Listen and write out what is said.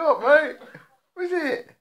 up, mate. What's it?